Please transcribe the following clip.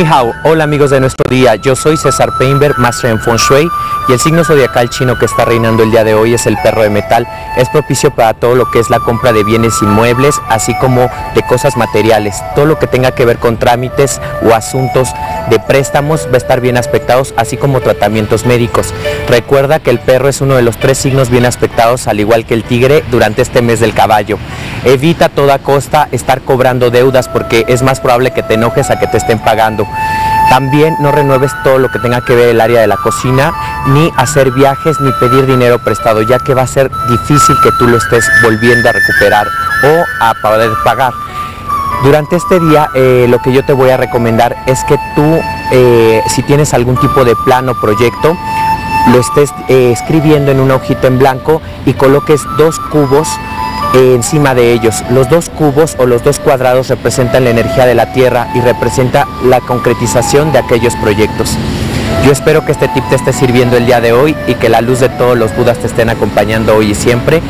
Ni hao, hola amigos de nuestro día, yo soy César Peinberg, Master en Feng Shui y el signo zodiacal chino que está reinando el día de hoy es el perro de metal. Es propicio para todo lo que es la compra de bienes inmuebles, así como de cosas materiales. Todo lo que tenga que ver con trámites o asuntos de préstamos va a estar bien aspectados, así como tratamientos médicos. Recuerda que el perro es uno de los tres signos bien aspectados, al igual que el tigre, durante este mes del caballo. Evita a toda costa estar cobrando deudas porque es más probable que te enojes a que te estén pagando. También no renueves todo lo que tenga que ver el área de la cocina, ni hacer viajes, ni pedir dinero prestado, ya que va a ser difícil que tú lo estés volviendo a recuperar o a poder pagar. Durante este día eh, lo que yo te voy a recomendar es que tú, eh, si tienes algún tipo de plan o proyecto, lo estés eh, escribiendo en una hojita en blanco y coloques dos cubos encima de ellos. Los dos cubos o los dos cuadrados representan la energía de la Tierra y representa la concretización de aquellos proyectos. Yo espero que este tip te esté sirviendo el día de hoy y que la luz de todos los Budas te estén acompañando hoy y siempre.